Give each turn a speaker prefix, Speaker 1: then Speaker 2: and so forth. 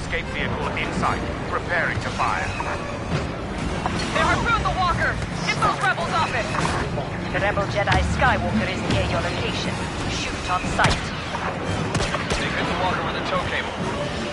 Speaker 1: escape vehicle in sight, preparing to fire.
Speaker 2: They harpooned the walker! Get those rebels off it!
Speaker 3: The rebel Jedi Skywalker is near your location. Shoot on sight.
Speaker 1: They hit the walker with a tow cable.